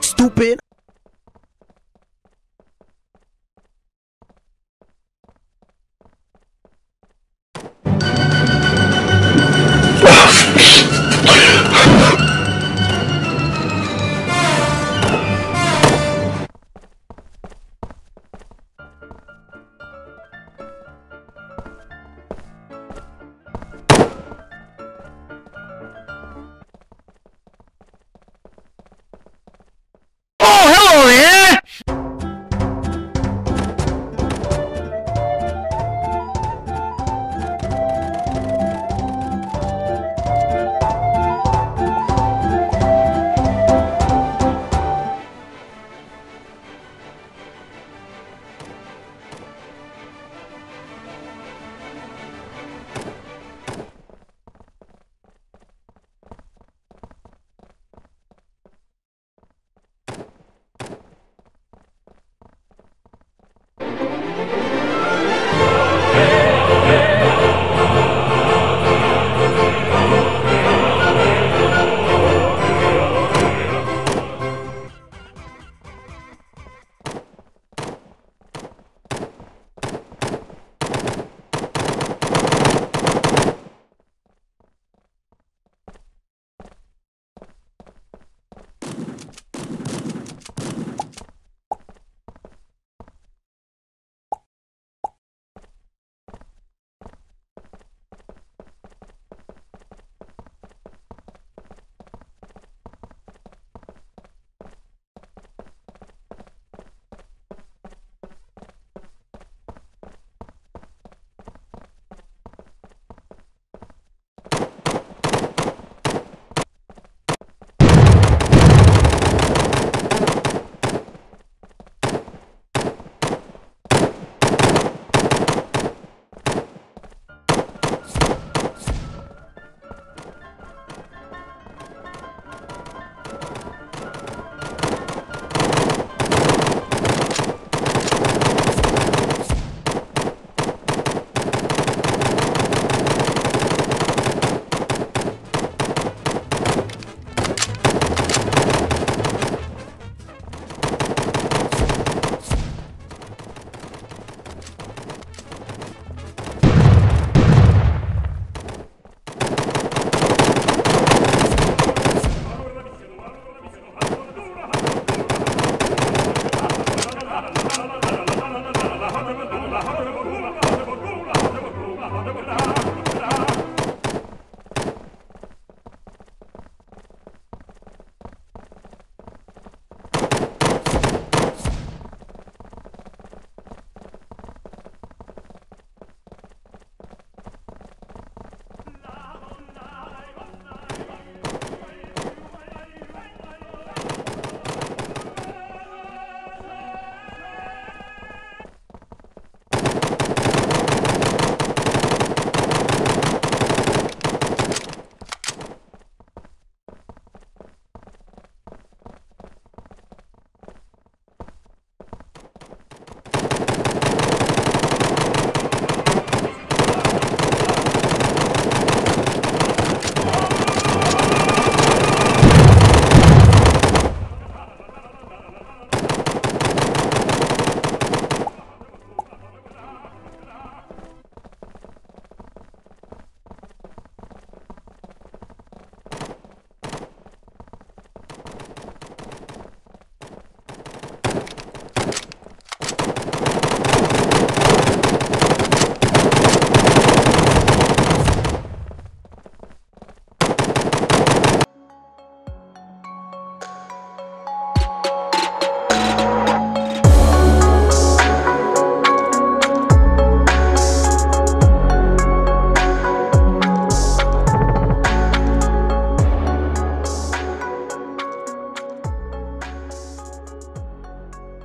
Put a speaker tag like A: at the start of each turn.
A: Stupid.